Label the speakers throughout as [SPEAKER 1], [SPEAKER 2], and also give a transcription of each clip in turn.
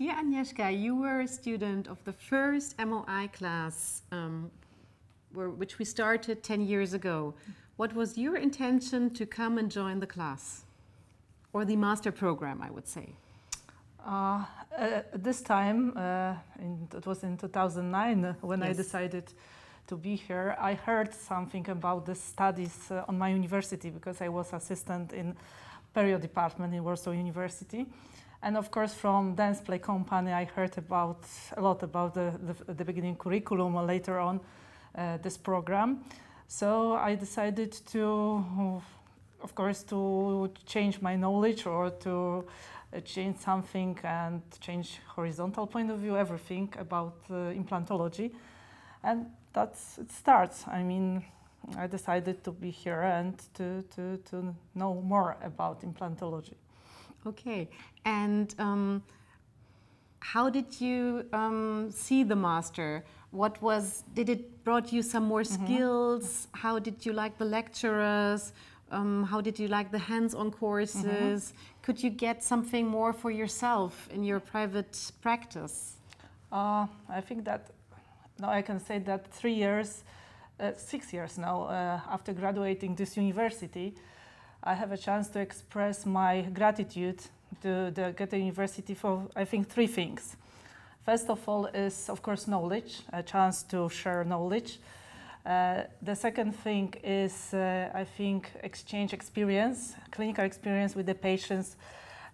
[SPEAKER 1] Dear Agnieszka, you were a student of the first MOI class, um, where, which we started 10 years ago. What was your intention to come and join the class? Or the master program, I would say.
[SPEAKER 2] Uh, at this time, uh, in, it was in 2009 when yes. I decided to be here. I heard something about the studies uh, on my university because I was assistant in period department in Warsaw University. And of course, from Dentsply Company, I heard about a lot about the, the, the beginning curriculum or later on uh, this program. So I decided to, of course, to change my knowledge or to uh, change something and change horizontal point of view, everything about uh, implantology. And that's, it starts. I mean, I decided to be here and to, to, to know more about implantology.
[SPEAKER 1] Okay, and um, how did you um, see the master? What was, did it brought you some more mm-hmm. skills? Mm -hmm. How did you like the lecturers? Um, how did you like the hands-on courses? Mm -hmm. Could you get something more for yourself in your private practice?
[SPEAKER 2] Uh, I think that now I can say that three years, uh, six years now uh, after graduating this university, I have a chance to express my gratitude to the Goethe University for, I think, three things. First of all is, of course, knowledge, a chance to share knowledge. Uh, the second thing is, uh, I think, exchange experience, clinical experience with the patients.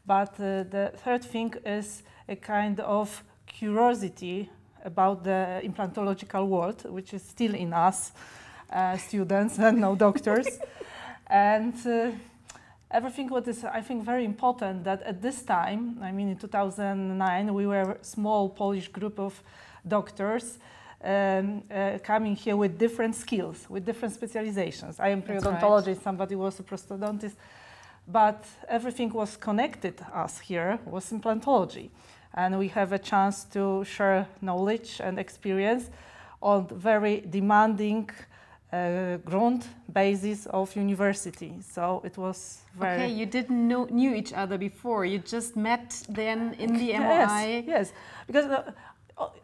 [SPEAKER 2] But uh, the third thing is a kind of curiosity about the implantological world, which is still in us, uh, students and no doctors. And uh, everything what is, I think, very important that at this time, I mean, in 2009, we were a small Polish group of doctors um, uh, coming here with different skills, with different specializations. I am periodontologist, right. somebody was a prosthodontist, but everything was connected us here was implantology. And we have a chance to share knowledge and experience on very demanding uh, ground basis of university. So it was very.
[SPEAKER 1] Okay, you didn't know knew each other before. You just met then in the
[SPEAKER 2] yes,
[SPEAKER 1] MOI.
[SPEAKER 2] Yes, because uh,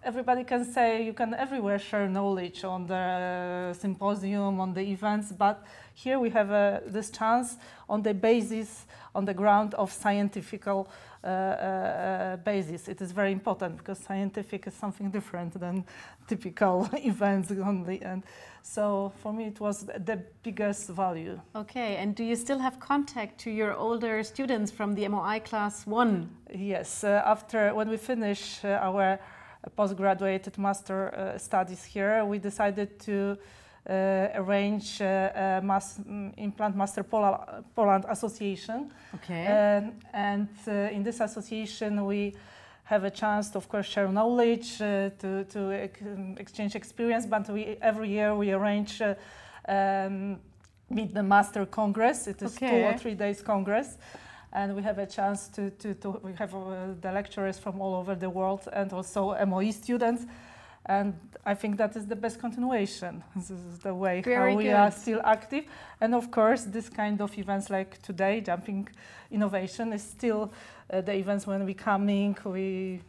[SPEAKER 2] everybody can say you can everywhere share knowledge on the symposium, on the events, but here we have uh, this chance on the basis, on the ground of scientific uh, uh, basis. It is very important because scientific is something different than typical events only. And so for me, it was the biggest value.
[SPEAKER 1] Okay, and do you still have contact to your older students from the MOI class one?
[SPEAKER 2] Yes, uh, after when we finish uh, our postgraduate master uh, studies here, we decided to uh, arrange uh, a mass, um, Implant Master Pola Poland Association.
[SPEAKER 1] Okay.
[SPEAKER 2] Um, and in this association, we have a chance to, of course, share knowledge, to, to exchange experience, but we, every year we arrange um, meet the Master Congress. It is okay. two or three days Congress and we have a chance to, to, to we have uh, the lecturers from all over the world and also MOI students. And I think that is the best continuation. This is the way
[SPEAKER 1] Very
[SPEAKER 2] how we
[SPEAKER 1] good.
[SPEAKER 2] are still active. And of course, this kind of events like today, Jumping Innovation, is still uh, the events when we coming, we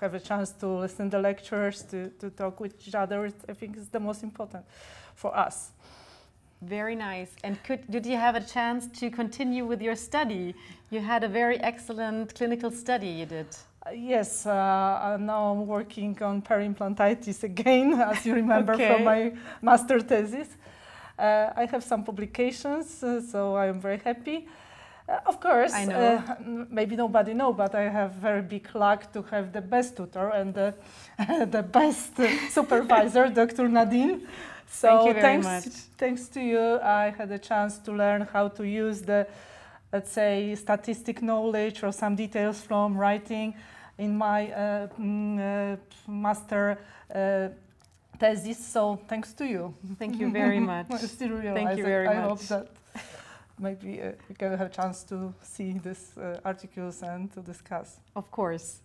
[SPEAKER 2] have a chance to listen to lectures, to, to talk with each other. I think is the most important for us.
[SPEAKER 1] Very nice. And could, did you have a chance to continue with your study? You had a very excellent clinical study you did.
[SPEAKER 2] Uh, yes, uh, now I'm working on periimplantitis again, as you remember okay. from my master thesis. Uh, I have some publications, uh, so I am very happy. Uh, of course,
[SPEAKER 1] I know.
[SPEAKER 2] Uh, maybe nobody know, but I have very big luck to have the best tutor and the, the best supervisor, Dr. Nadine.
[SPEAKER 1] So Thank
[SPEAKER 2] thanks,
[SPEAKER 1] much.
[SPEAKER 2] Thanks to you, I had a chance to learn how to use the, let's say, statistic knowledge or some details from writing in my uh, mm, uh, master uh, thesis. So thanks to you.
[SPEAKER 1] Thank you very much.
[SPEAKER 2] I still realize
[SPEAKER 1] Thank you very
[SPEAKER 2] I
[SPEAKER 1] much.
[SPEAKER 2] Maybe uh, we can have a chance to see these uh, articles and to discuss.
[SPEAKER 1] Of course.